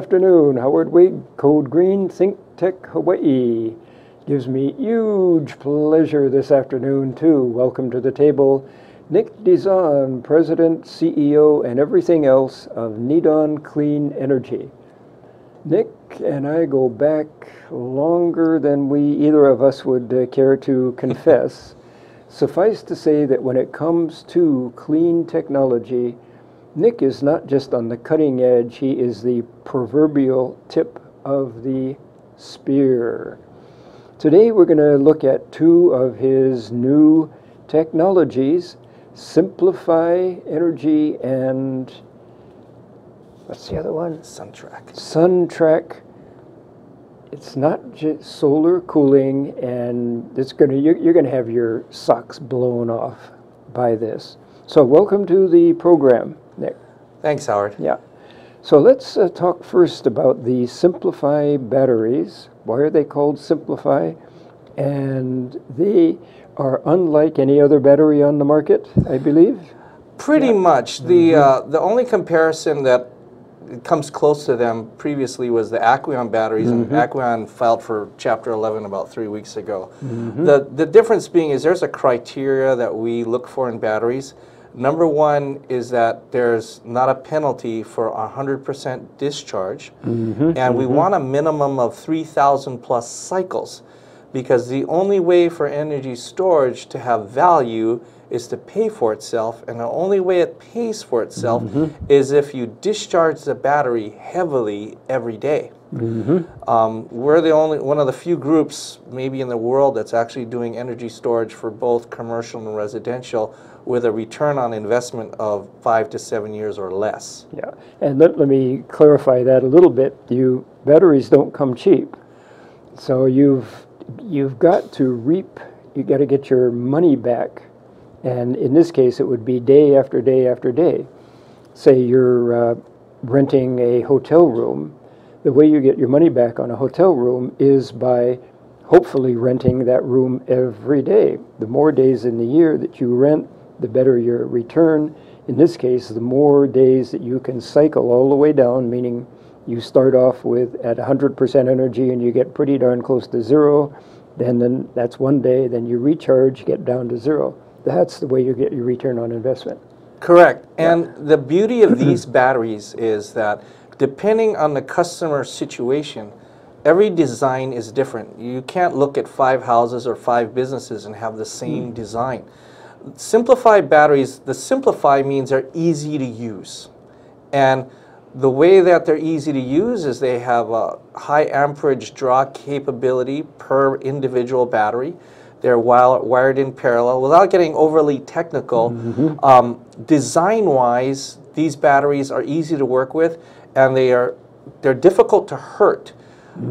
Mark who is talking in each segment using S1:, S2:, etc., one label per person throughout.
S1: Good afternoon, Howard Wiig, Code Green, Think Tech Hawaii. Gives me huge pleasure this afternoon to welcome to the table Nick Dizon, President, CEO, and everything else of Nidon Clean Energy. Nick and I go back longer than we either of us would uh, care to confess. Suffice to say that when it comes to clean technology, Nick is not just on the cutting edge, he is the proverbial tip of the spear. Today we're going to look at two of his new technologies, Simpliphi Energy and what's the other one?
S2: Suntrac.
S1: Suntrac. It's not just solar cooling, and it's gonna you're, you're gonna have your socks blown off by this. So welcome to the program.
S2: Thanks, Howard.
S1: Yeah. So let's uh, talk first about the Simpliphi batteries. Why are they called Simpliphi? And they are unlike any other battery on the market, I believe.
S2: Pretty much. The uh, the only comparison that comes close to them previously was the Aquion batteries, and Aquion filed for Chapter 11 about three weeks ago. The the difference being is there's a criteria that we look for in batteries. Number one is that there's not a penalty for 100% discharge, mm-hmm. and we mm-hmm. want a minimum of 3,000 plus cycles, because the only way for energy storage to have value is to pay for itself, and the only way it pays for itself mm-hmm. is if you discharge the battery heavily every day. Um, we're the only one of the few groups, maybe in the world, that's actually doing energy storage for both commercial and residential with a return on investment of five to seven years or less.
S1: Yeah. And let, let me clarify that a little bit. You batteries don't come cheap. So you've you've got to reap you got to get your money back. And in this case it would be day after day after day. Say you're uh, renting a hotel room, the way you get your money back on a hotel room is by hopefully renting that room every day. The more days in the year that you rent, the better your return. In this case, the more days that you can cycle all the way down, meaning you start off with at 100% energy and you get pretty darn close to zero, then, then that's one day, then you recharge, get down to zero. That's the way you get your return on investment.
S2: Correct. And the beauty of these batteries is that depending on the customer situation, every design is different. You can't look at five houses or five businesses and have the same hmm. design. Simplified batteries, the simplify means they're easy to use. And the way that they're easy to use is they have a high amperage draw capability per individual battery. They're wired in parallel. Without getting overly technical, um, design-wise, these batteries are easy to work with, and they are they're difficult to hurt.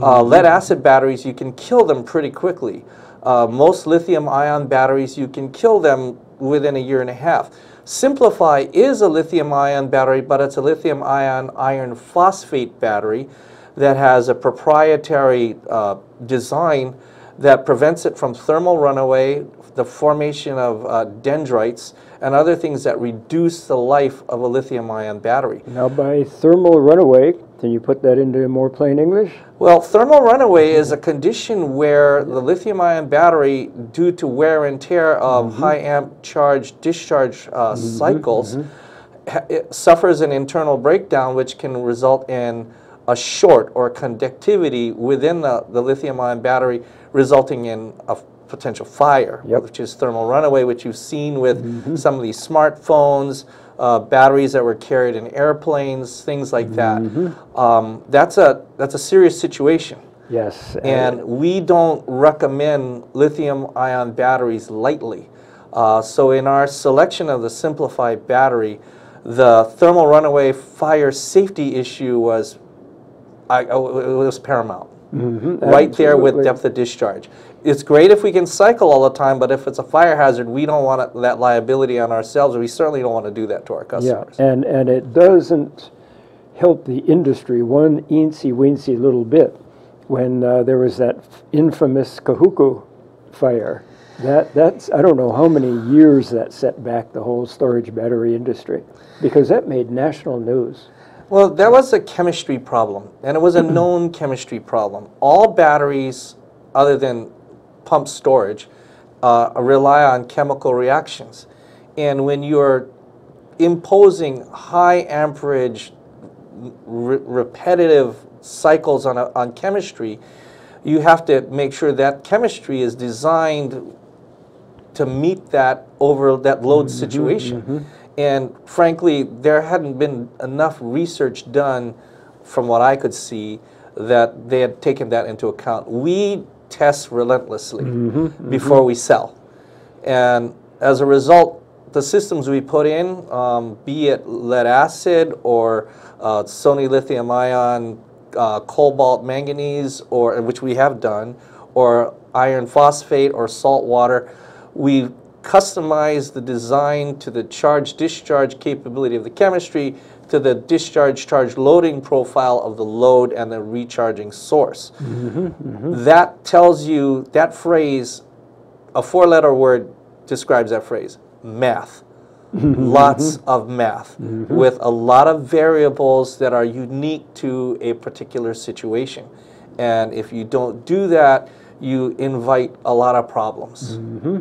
S2: Uh, lead acid batteries, you can kill them pretty quickly. Uh, most lithium-ion batteries, you can kill them within a year and a half. Simpliphi is a lithium-ion battery, but it's a lithium-ion iron phosphate battery that has a proprietary uh, design that prevents it from thermal runaway, the formation of uh, dendrites, and other things that reduce the life of a lithium-ion battery.
S1: Now, by thermal runaway, can you put that into more plain English?
S2: Well, thermal runaway is a condition where the lithium-ion battery, due to wear and tear of mm-hmm. high amp charge discharge uh, mm-hmm. cycles, mm-hmm. ha- it suffers an internal breakdown, which can result in a short or conductivity within the, the lithium-ion battery, resulting in a potential fire,
S1: Yep.
S2: which is thermal runaway, which you've seen with some of these smartphones, uh, batteries that were carried in airplanes, things like that. Um, that's a that's a serious situation,
S1: Yes.
S2: and we don't recommend lithium-ion batteries lightly. Uh, so in our selection of the simplified battery, the thermal runaway fire safety issue was I, I- it was paramount. Right there with depth of discharge. It's great if we can cycle all the time, but if it's a fire hazard, we don't want that liability on ourselves. We certainly don't want to do that to our customers.
S1: Yeah, and, and it doesn't help the industry one eensy weensy little bit when uh, there was that infamous Kahuku fire. That, that's, I don't know how many years that set back the whole storage battery industry because that made national news.
S2: Well, that was a chemistry problem, and it was a known chemistry problem. All batteries, other than pump storage, uh, rely on chemical reactions. And when you're imposing high amperage, re repetitive cycles on, a, on chemistry, you have to make sure that chemistry is designed to meet that over that load mm -hmm, situation. Mm -hmm. And frankly, there hadn't been enough research done from what I could see that they had taken that into account. We test relentlessly mm -hmm, before we sell. And as a result, the systems we put in, um, be it lead acid or uh, Sony lithium ion, uh, cobalt manganese, or which we have done, or iron phosphate or salt water, we customize the design to the charge discharge capability of the chemistry to the discharge charge loading profile of the load and the recharging source. Mm -hmm, mm -hmm. That tells you, that phrase, a four letter word describes that phrase math. Lots of math mm -hmm. with a lot of variables that are unique to a particular situation. And if you don't do that, you invite a lot of problems. Mm-hmm.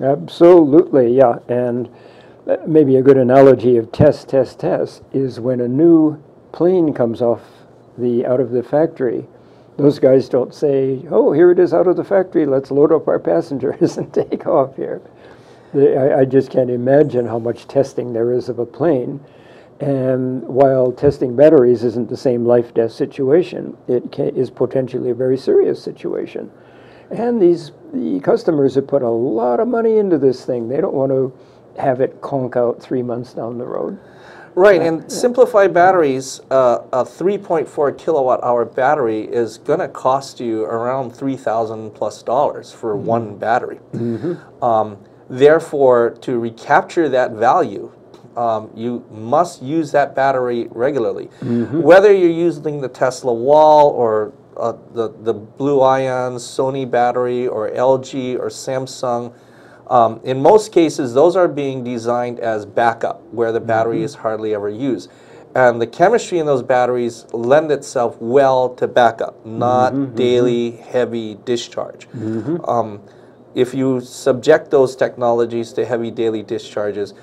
S1: Absolutely, yeah. And maybe a good analogy of test, test, test is when a new plane comes off the out of the factory. Those guys don't say, "Oh, here it is out of the factory. Let's load up our passengers and take off here." I, I just can't imagine how much testing there is of a plane. And while testing batteries isn't the same life-death situation, it can, is potentially a very serious situation. And these the customers have put a lot of money into this thing. They don't want to have it conk out three months down the road.
S2: Right, yeah. and Simpliphi batteries, uh, a 3.4 kilowatt hour battery is going to cost you around 3,000 plus dollars for mm -hmm. one battery. Mm -hmm. um, therefore, to recapture that value, um, you must use that battery regularly. Mm -hmm. Whether you're using the Tesla wall or uh, the, the Blue Ion, Sony battery, or LG or Samsung. Um, in most cases, those are being designed as backup, where the battery mm -hmm. is hardly ever used. And the chemistry in those batteries lend itself well to backup, not mm -hmm, daily mm -hmm. heavy discharge. Mm-hmm. Um, if you subject those technologies to heavy daily discharges,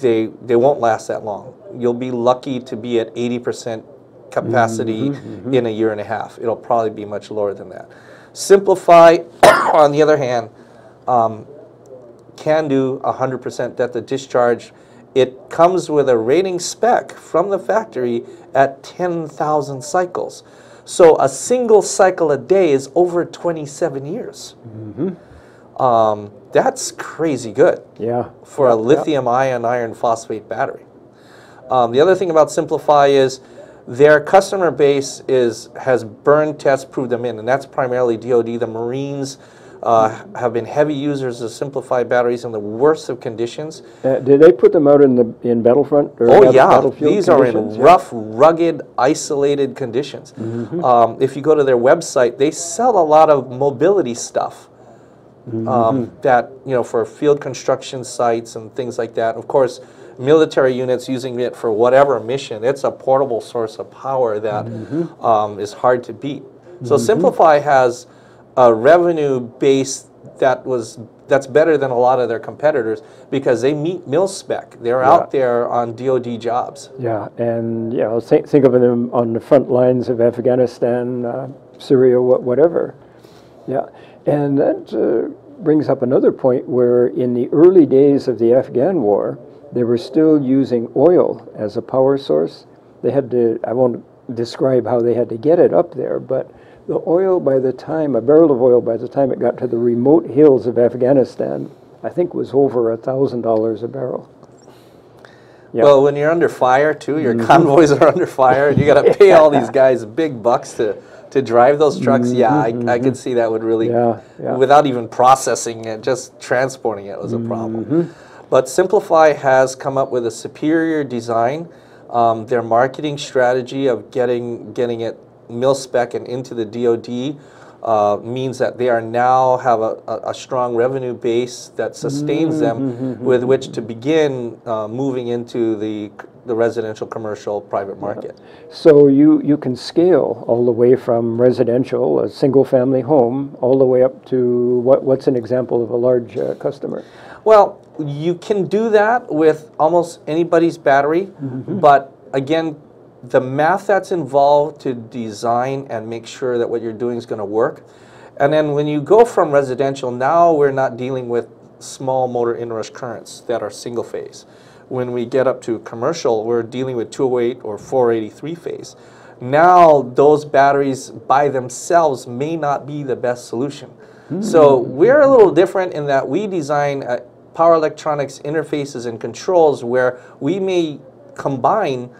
S2: they, they won't last that long. You'll be lucky to be at 80% capacity mm -hmm, in a year and a half. It'll probably be much lower than that. Simpliphi, on the other hand, um, can do 100% depth of discharge. It comes with a rating spec from the factory at 10,000 cycles. So a single cycle a day is over 27 years. Mm -hmm. um, that's crazy good.
S1: Yeah.
S2: For a lithium ion iron phosphate battery. Um, the other thing about Simpliphi is their customer base is has burn tests proved them in, and that's primarily DoD. The Marines uh, have been heavy users of simplified batteries in the worst of conditions.
S1: Uh, did they put them out in the in battlefront?
S2: Or oh yeah, these are in yeah. rough, rugged, isolated conditions. Mm -hmm. um, if you go to their website, they sell a lot of mobility stuff. Mm -hmm. that you know for field construction sites and things like that. Of course, military units using it for whatever mission. It's a portable source of power that mm -hmm. um, is hard to beat. So mm -hmm. Simpliphi has a revenue base that was that's better than a lot of their competitors because they meet mil spec. They're yeah. out there on DoD jobs.
S1: Yeah, and you know, think, think of them on the front lines of Afghanistan, uh, Syria, whatever. Yeah, and that uh, brings up another point where in the early days of the Afghan war, they were still using oil as a power source. They had to, I won't describe how they had to get it up there, but the oil by the time, a barrel of oil by the time it got to the remote hills of Afghanistan, I think was over a $1,000 a barrel.
S2: Well, when you're under fire too, your mm -hmm. convoys are under fire, and you got to pay all these guys big bucks to to drive those trucks. Mm -hmm, yeah, I, mm -hmm. I could see that would really, yeah, yeah. without even processing it, just transporting it was a problem. Mm-hmm. But Simpliphi has come up with a superior design. Um, their marketing strategy of getting getting it mil spec and into the DoD uh, means that they are now have a, a, strong revenue base that sustains them with which to begin uh, moving into the, the residential, commercial, private market.
S1: So you, you can scale all the way from residential, a single-family home, all the way up to what, what's an example of a large uh, customer?
S2: Well, you can do that with almost anybody's battery, but again, the math that's involved to design and make sure that what you're doing is going to work. And then when you go from residential, now we're not dealing with small motor inrush currents that are single phase. When we get up to commercial, we're dealing with 208 or 483 phase. Now, those batteries by themselves may not be the best solution. So, we're a little different in that we design uh, power electronics interfaces and controls where we may combine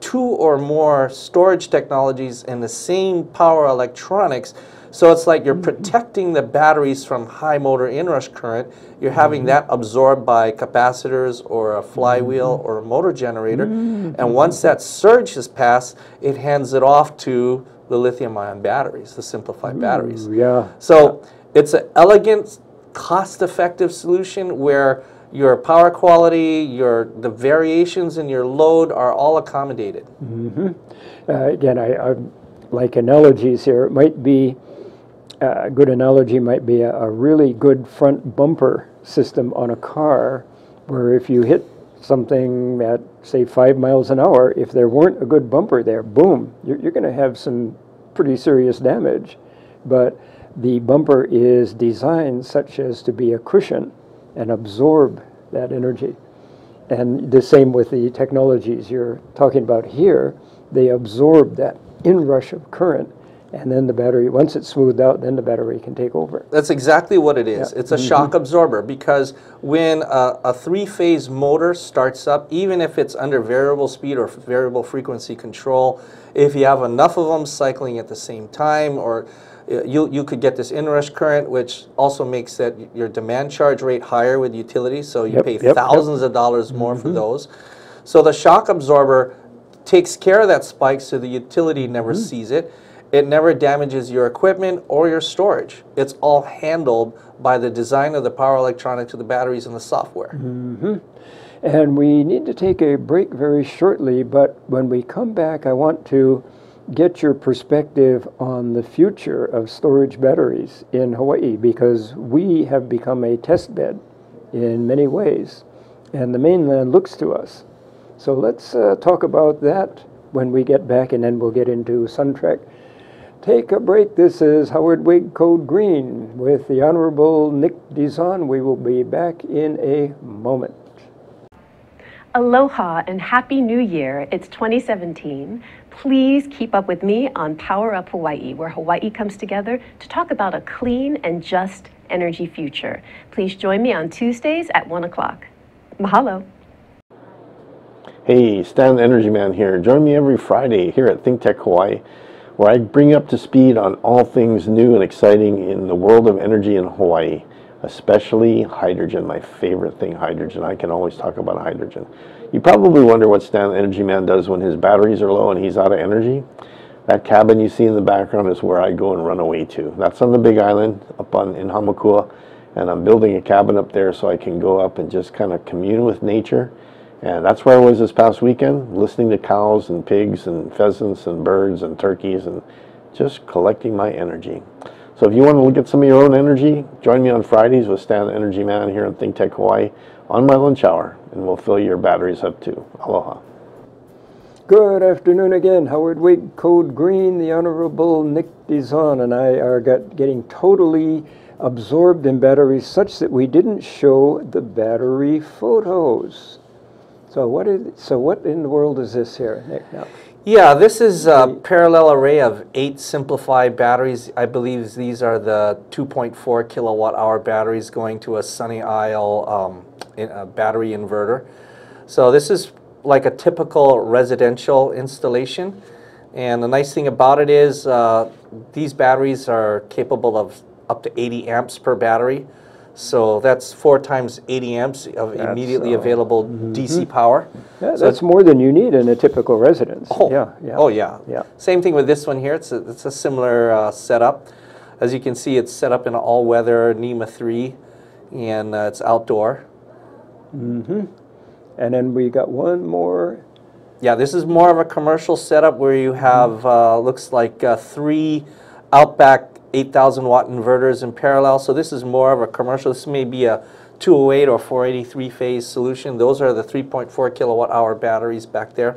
S2: two or more storage technologies in the same power electronics. So it's like you're mm-hmm. protecting the batteries from high motor inrush current. You're having mm-hmm. that absorbed by capacitors or a flywheel mm-hmm. or a motor generator. And once that surge has passed, it hands it off to the lithium ion batteries, the simplified batteries.
S1: Yeah.
S2: So it's an elegant, cost-effective solution where your power quality, your the variations in your load are all accommodated.
S1: Uh, again, I, I like analogies here. It might be uh, a good analogy might be a, a really good front bumper system on a car, where if you hit something at say five miles an hour, if there weren't a good bumper there, boom, you're, you're going to have some pretty serious damage. But the bumper is designed such as to be a cushion and absorb that energy. And the same with the technologies you're talking about here, they absorb that inrush of current, and then the battery, once it's smoothed out, then the battery can take over.
S2: That's exactly what it is. It's a mm-hmm. shock absorber because when a, a three-phase motor starts up, even if it's under variable speed or variable frequency control, if you have enough of them cycling at the same time, or you, you could get this inrush current, which also makes that your demand charge rate higher with utilities, so you
S1: Yep,
S2: pay
S1: yep, yep.
S2: thousands of dollars more for mm-hmm. those. So the shock absorber takes care of that spike so the utility never mm-hmm. sees it. It never damages your equipment or your storage. It's all handled by the design of the power electronics of the batteries and the software. Mm-hmm.
S1: And we need to take a break very shortly, but when we come back, I want to get your perspective on the future of storage batteries in Hawaii because we have become a test bed in many ways, and the mainland looks to us. So let's uh, talk about that when we get back, and then we'll get into Suntrac. Take a break. This is Howard Wiig Code Green with the Honorable Nick Dizon. We will be back in a moment.
S3: Aloha and Happy New Year. It's 2017. Please keep up with me on Power Up Hawaii, where Hawaii comes together to talk about a clean and just energy future. Please join me on Tuesdays at 1 o'clock. Mahalo.
S4: Hey, Stan Energy Man here. Join me every Friday here at Think Tech Hawaii, where I bring up to speed on all things new and exciting in the world of energy in Hawaii, especially hydrogen, my favorite thing, hydrogen. I can always talk about hydrogen. You probably wonder what Stan the Energy Man does when his batteries are low and he's out of energy. That cabin you see in the background is where I go and run away to. That's on the Big Island up on in Hamakua, and I'm building a cabin up there so I can go up and just kind of commune with nature. And that's where I was this past weekend, listening to cows and pigs and pheasants and birds and turkeys and just collecting my energy. So if you want to look at some of your own energy, join me on Fridays with Stan the Energy Man here on Think Tech Hawaii on my lunch hour, and we'll fill your batteries up too. Aloha.
S1: Good afternoon again. Howard Wiig, Code Green, the Honorable Nick Dizon, and I are got, getting totally absorbed in batteries such that we didn't show the battery photos. So what is so what in the world is this here, Nick? Now,
S2: Yeah, this is a parallel array of eight simplified batteries. I believe these are the 2.4 kilowatt hour batteries going to a Sunny Island um, a battery inverter. So this is like a typical residential installation. And the nice thing about it is uh, these batteries are capable of up to 80 amps per battery. So that's four times 80 amps of
S1: That's,
S2: immediately
S1: uh,
S2: available DC power.
S1: yeah,
S2: So
S1: that's more than you need in a typical residence.
S2: Oh,
S1: yeah, yeah.
S2: Oh, yeah.
S1: Yeah.
S2: Same thing with this one here. It's a, it's a similar uh, setup. As you can see, it's set up in all-weather NEMA 3, and uh, it's outdoor.
S1: And then we got one more.
S2: Yeah, this is more of a commercial setup where you have, uh, looks like uh, three Outback 8,000 watt inverters in parallel. So this is more of a commercial. This may be a 208 or 483 phase solution. Those are the 3.4 kilowatt hour batteries back there.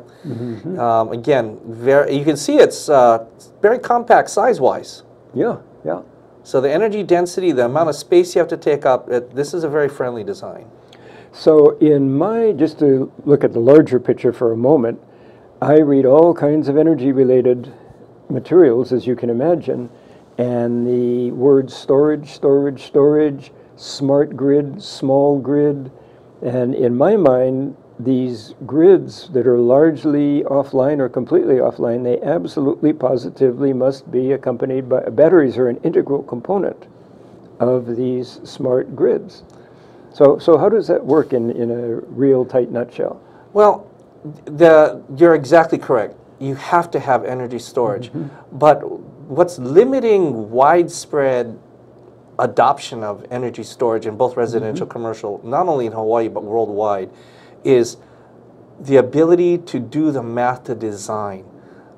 S2: Um, again, very, you can see it's uh, very compact size-wise.
S1: Yeah, yeah.
S2: So the energy density, the amount of space you have to take up, it, this is a very friendly design.
S1: So, in my, just to look at the larger picture for a moment, I read all kinds of energy related materials, as you can imagine, and the words storage, storage, storage, smart grid, small grid, and in my mind, these grids that are largely offline or completely offline, they absolutely positively must be accompanied by batteries are an integral component of these smart grids. So, so how does that work in, in a real tight nutshell?
S2: Well, the, you're exactly correct. You have to have energy storage. Mm-hmm. But what's limiting widespread adoption of energy storage in both residential mm-hmm. commercial, not only in Hawaii but worldwide, is the ability to do the math to design.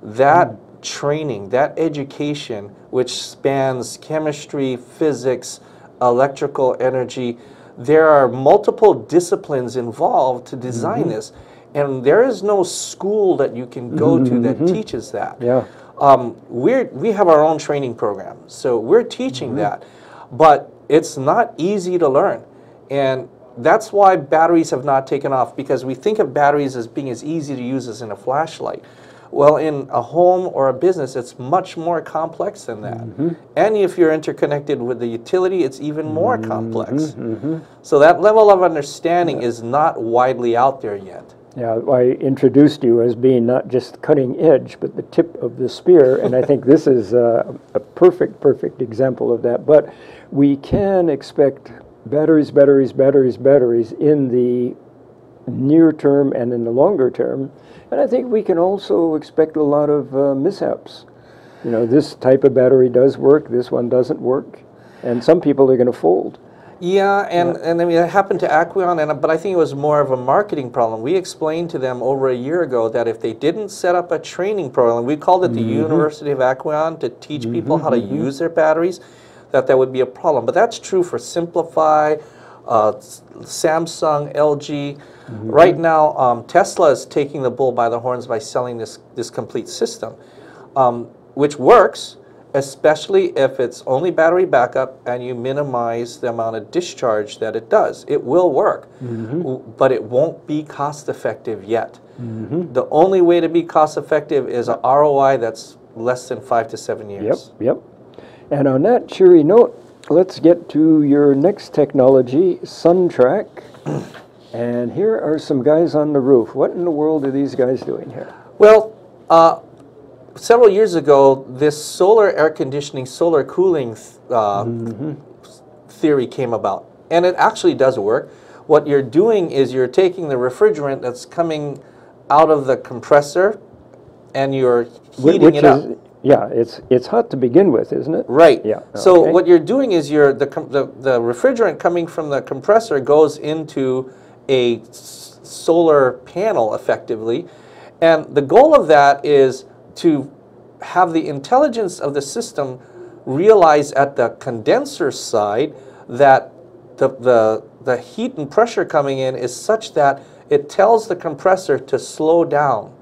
S2: That mm-hmm. training, that education, which spans chemistry, physics, electrical energy, there are multiple disciplines involved to design mm-hmm. this. And there is no school that you can go to that mm-hmm. teaches that.
S1: Yeah.
S2: Um, we're, we have our own training program, so we're teaching mm-hmm. that, but it's not easy to learn. And that's why batteries have not taken off because we think of batteries as being as easy to use as in a flashlight. Well, in a home or a business, it's much more complex than that. Mm-hmm. And if you're interconnected with the utility, it's even more mm-hmm. complex. Mm-hmm. So that level of understanding is not widely out there yet.
S1: Yeah, I introduced you as being not just cutting edge, but the tip of the spear, and I think this is a, a perfect, perfect example of that. But we can expect batteries, batteries, batteries, batteries in the near term and in the longer term, and I think we can also expect a lot of uh, mishaps. You know, this type of battery does work, this one doesn't work, and some people are going to fold.
S2: Yeah, and, and I mean, it happened to Aquion, and, but I think it was more of a marketing problem. We explained to them over a year ago that if they didn't set up a training program, we called it the University of Aquion to teach people how to use their batteries, that that would be a problem. But that's true for Simpliphi, uh, Samsung, LG. Right now, um, Tesla is taking the bull by the horns by selling this, this complete system, um, which works, especially if it's only battery backup and you minimize the amount of discharge that it does. It will work, w- but it won't be cost effective yet. The only way to be cost effective is a ROI that's less than five to seven years.
S1: yep. Yep and on that cheery note, let's get to your next technology, Suntrac. And here are some guys on the roof. What in the world are these guys doing here?
S2: Well, uh, several years ago, this solar air conditioning, solar cooling th- uh, theory came about. And it actually does work. What you're doing is you're taking the refrigerant that's coming out of the compressor and you're heating
S1: Which
S2: it up.
S1: is, yeah, it's it's hot to begin with, isn't it?
S2: Right.
S1: Yeah,
S2: So
S1: okay.
S2: what you're doing is you're the, the the refrigerant coming from the compressor goes into a solar panel effectively, and the goal of that is to have the intelligence of the system realize at the condenser side that the the the heat and pressure coming in is such that it tells the compressor to slow down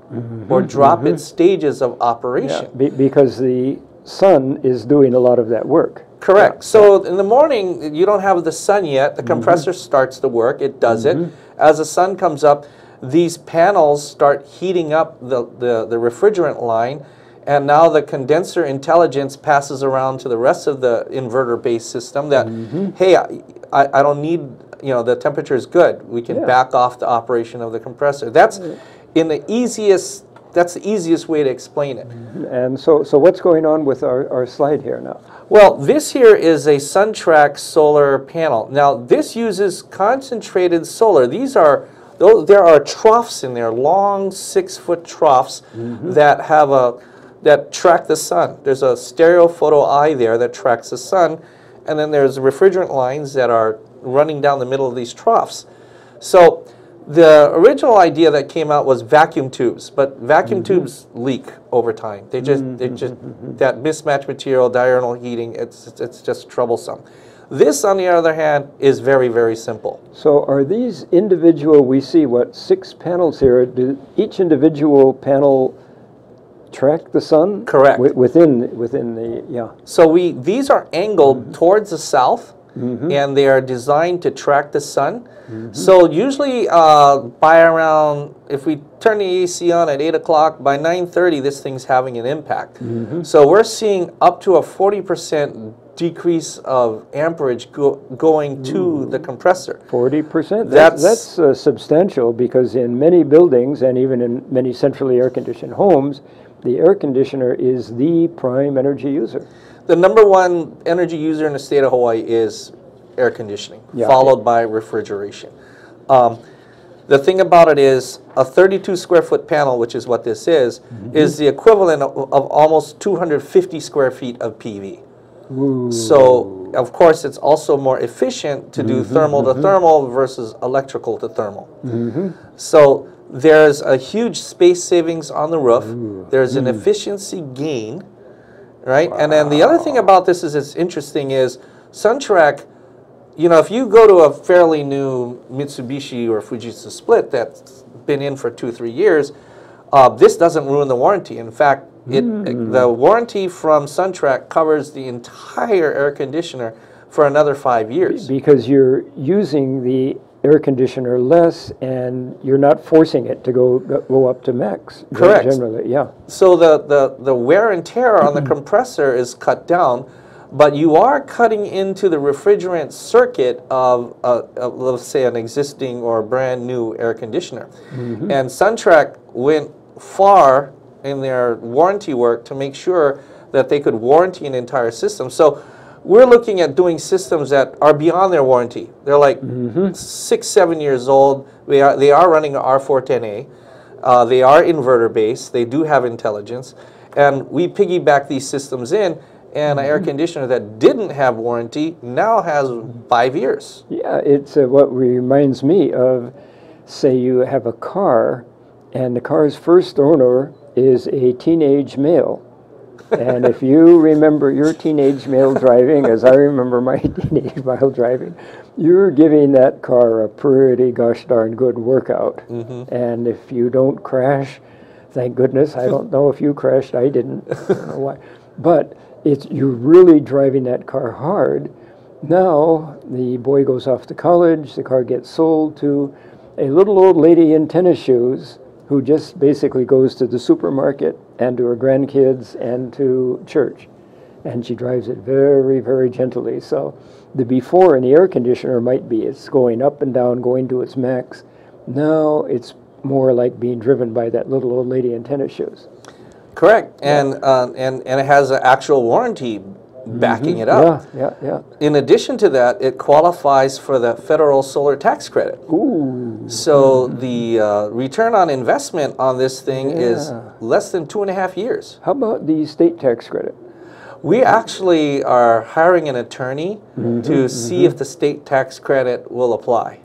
S2: or mm-hmm. drop its mm-hmm. stages of
S1: Yeah,
S2: operation.
S1: be- because the sun is doing a lot of that work.
S2: Correct. So in the morning, you don't have the sun yet. The compressor mm-hmm. starts to work. It does it. As the sun comes up, these panels start heating up the, the, the refrigerant line. And now the condenser intelligence passes around to the rest of the inverter-based system that, hey, I, I I don't need, you know, the temperature is good. We can
S1: Yeah.
S2: back off the operation of the compressor. That's in the easiest, that's the easiest way to explain it. Mm-hmm.
S1: And so, so what's going on with our, our slide here now?
S2: Well, this here is a Suntrac solar panel. Now, this uses concentrated solar. These are, there are troughs in there, long six-foot troughs mm-hmm. that have a that track the sun. There's a stereo photo eye there that tracks the sun, and then there's refrigerant lines that are running down the middle of these troughs. So the original idea that came out was vacuum tubes, but vacuum mm-hmm. tubes leak over time. They just, they mm-hmm. just mm-hmm. that mismatched material, diurnal heating. It's it's just troublesome. This, on the other hand, is very very simple.
S1: So are these individual, we see what, six panels here, do each individual panel track the sun?
S2: Correct.
S1: Wi- Within, within the, yeah.
S2: So we these are angled towards the south, and they are designed to track the sun. So usually uh, by around, if we turn the AC on at eight o'clock, by nine thirty, this thing's having an impact. So we're seeing up to a forty percent decrease of amperage go, going to the compressor.
S1: Forty percent?
S2: That's-
S1: That's uh, substantial because in many buildings and even in many centrally air-conditioned homes, the air conditioner is the prime energy user.
S2: The number one energy user in the state of Hawaii is air conditioning,
S1: Yeah.
S2: followed by refrigeration. Um, the thing about it is, a 32 square foot panel, which is what this is,
S1: Mm-hmm.
S2: is the equivalent of, of almost 250 square feet of PV. So, of course, it's also more efficient to do
S1: Mm-hmm,
S2: thermal to thermal versus electrical to thermal. So, there's a huge space savings on the roof. There's
S1: Mm.
S2: an efficiency gain, right? And then the other thing about this is it's interesting is Suntrac, you know, if you go to a fairly new Mitsubishi or Fujitsu split that's been in for two, three years, uh, this doesn't ruin the warranty. In fact, it, the warranty from Suntrac covers the entire air conditioner for another five years.
S1: Because you're using the air conditioner less and you're not forcing it to go, go up to max.
S2: Correct.
S1: Generally, yeah.
S2: So the, the, the wear and tear on the compressor is cut down, but you are cutting into the refrigerant circuit of, uh, of let's say, an existing or brand new air conditioner. And Suntrac went far in their warranty work to make sure that they could warranty an entire system. So we're looking at doing systems that are beyond their warranty. They're like six, seven years old. They are, they are running an R410A. Uh, they are inverter based. They do have intelligence, and we piggyback these systems in. And an air conditioner that didn't have warranty now has five years.
S1: Yeah, it's uh, what reminds me of, say, you have a car, and the car's first owner is a teenage male. And if you remember your teenage male driving, as I remember my teenage male driving, you're giving that car a pretty gosh darn good workout. Mm-hmm. And if you don't crash, thank goodness, I don't know if you crashed, I didn't. I don't know why. But it's, you're really driving that car hard. Now, the boy goes off to college, the car gets sold to a little old lady in tennis shoes who just basically goes to the supermarket and to her grandkids and to church. And she drives it very, very gently. So the before in the air conditioner might be it's going up and down, going to its max. Now it's more like being driven by that little old lady in tennis shoes.
S2: Correct, and uh, and and it has an actual warranty backing mm-hmm. it up.
S1: Yeah, yeah, yeah.
S2: In addition to that, it qualifies for the federal solar tax credit.
S1: Ooh.
S2: So the uh, return on investment on this thing is less than two and a half years.
S1: How about the state tax credit?
S2: We actually are hiring an attorney mm-hmm, to see mm-hmm. if the state tax credit will apply.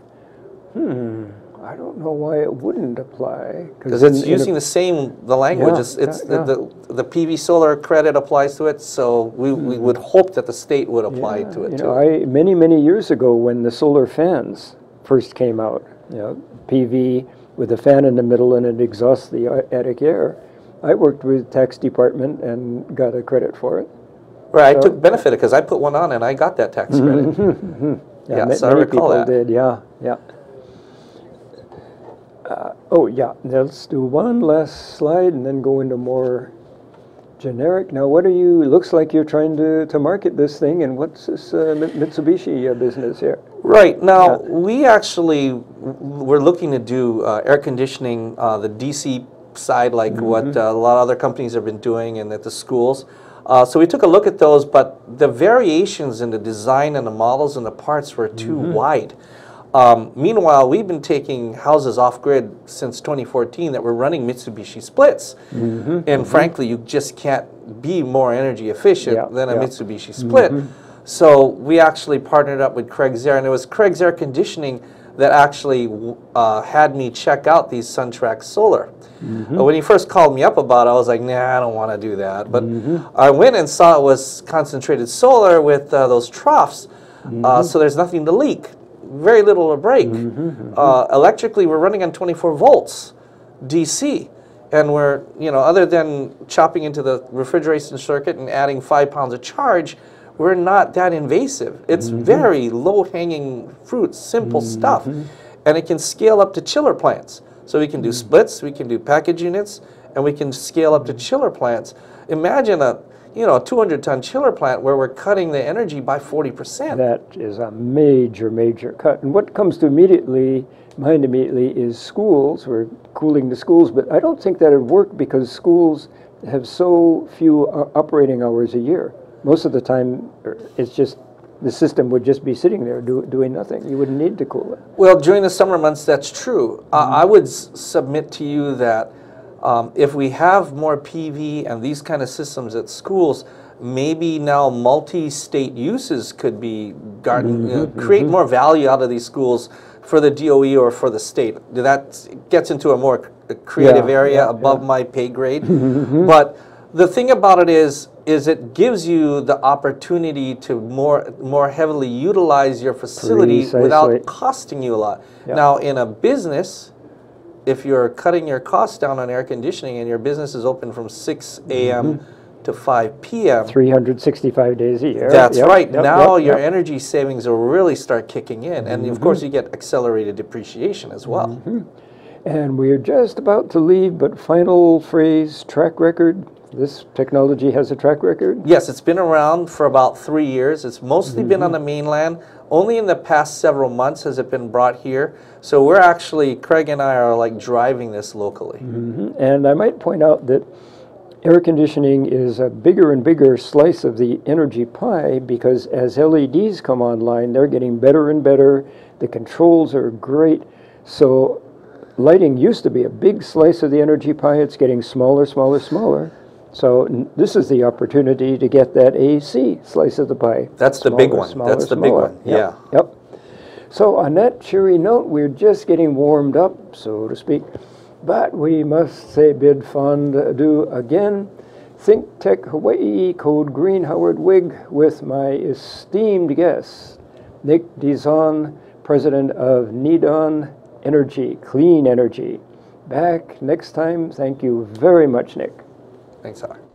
S2: Hmm.
S1: I don't know why it wouldn't apply.
S2: Because it's using the same, the language,
S1: Yeah,
S2: it's, it's
S1: yeah,
S2: the, the, the PV solar credit applies to it, so we, we mm-hmm. would hope that the state would apply to it
S1: You
S2: too.
S1: know, I, many, many years ago when the solar fans first came out, you know, PV with a fan in the middle and it exhausts the attic air, I worked with tax department and got a credit for it.
S2: Right, I took benefit of because I put one on and I got that tax credit.
S1: Yeah, ma-
S2: Yes, I recall that.
S1: did, yeah, yeah. Uh, oh, yeah, let's do one last slide and then go into more generic. Now, what are you, looks like you're trying to, to market this thing, and what's this uh, Mitsubishi uh, business here?
S2: Right, now, we actually, we're looking to do uh, air conditioning, uh, the DC side, like what uh, a lot of other companies have been doing and at the schools. Uh, So we took a look at those, but the variations in the design and the models and the parts were too wide. Um, meanwhile, we've been taking houses off grid since 2014 that were running Mitsubishi splits. And frankly, you just can't be more energy efficient
S1: Yeah,
S2: than a
S1: yeah.
S2: Mitsubishi split. So we actually partnered up with Craig's Air, and it was Craig's Air Conditioning that actually uh, had me check out these Suntrac Solar. Uh, When he first called me up about it, I was like, nah, I don't want to do that. But I went and saw it was concentrated solar with uh, those troughs, uh, so there's nothing to leak, very little to break. Mm-hmm, mm-hmm. Uh, electrically, we're running on 24 volts DC. And we're, you know, other than chopping into the refrigeration circuit and adding five pounds of charge, we're not that invasive. It's mm-hmm. very low hanging fruit, simple stuff. And it can scale up to chiller plants. So we can do splits, we can do package units, and we can scale up to chiller plants. Imagine a, you know, a 200 ton chiller plant where we're cutting the energy by 40%.
S1: That is a major, major cut. And what comes to immediately, mind immediately, is schools. We're cooling the schools, but I don't think that would work because schools have so few uh, operating hours a year. Most of the time, er, it's just the system would just be sitting there do, doing nothing. You wouldn't need to cool it.
S2: Well, during the summer months, that's true. Uh, I would s- submit to you that um, if we have more PV and these kind of systems at schools, maybe now multi-state uses could be garden, mm-hmm. you know, mm-hmm. create more value out of these schools for the DOE or for the state. That gets into a more creative
S1: Yeah,
S2: area
S1: yeah,
S2: above my pay grade. Mm-hmm. but the thing about it is, is it gives you the opportunity to more more heavily utilize your facility
S1: Precisely.
S2: without costing you a lot.
S1: Yeah.
S2: Now, in a business, if you're cutting your costs down on air conditioning and your business is open from 6 a.m. to 5 p.m.,
S1: 365 days a year.
S2: that's
S1: Yep,
S2: right.
S1: yep,
S2: now
S1: yep,
S2: your energy savings will really start kicking in. And of course,
S1: Mm-hmm.
S2: you get accelerated depreciation as well.
S1: And we're just about to leave, but final phrase track record. This technology has a track record.
S2: Yes, it's been around for about three years. It's mostly been on mm-hmm. the mainland. Only in the past several months has it been brought here. So we're actually, Craig and I are like driving this locally. Mm-hmm.
S1: And I might point out that air conditioning is a bigger and bigger slice of the energy pie because as LEDs come online, they're getting better and better. The controls are great. So lighting used to be a big slice of the energy pie. It's getting smaller, smaller, smaller. So n- this is the opportunity to get that AC slice of the pie.
S2: That's the big one.
S1: smaller,
S2: That's the big one.
S1: Yep,
S2: Yeah.
S1: Yep. So on that cheery note, we're just getting warmed up, so to speak. But we must say bid fond adieu again. Think Tech Hawaii, Code Green Howard Wiig, with my esteemed guest, Nick Dizon, president of Nidon Energy, Clean Energy. Back next time. Thank you very much, Nick.
S2: Thanks, Howard.